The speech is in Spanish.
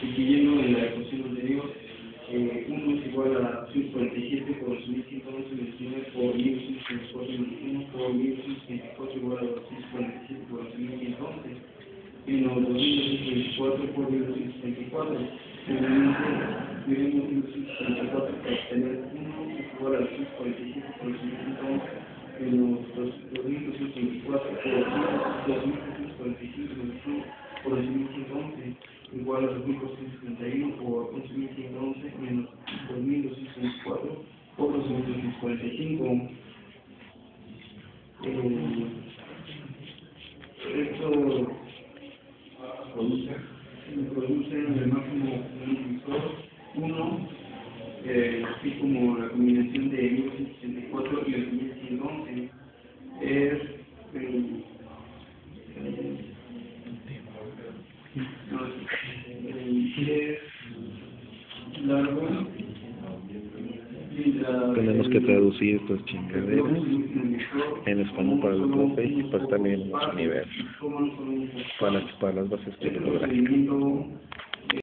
Sustituyendo en la ecuación anterior, eh, 1 es igual a 147 por 1111 por 1141 por 1164 igual a 247 por 1111 menos 2224 por 1264 Finalmente, tenemos 1264 para tener 1 es igual a 247 por 1111 menos 2224 por 1264 2111 igual a 2.471 por 11.111 menos 2.204 por 2.245. Eh, esto produce, produce en el máximo un 1, eh, así como la combinación de Tenemos que traducir estas chingaderas en español para el profe y pues también en los niveles. Para, para las bases procedimiento